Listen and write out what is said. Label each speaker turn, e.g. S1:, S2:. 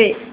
S1: Hey.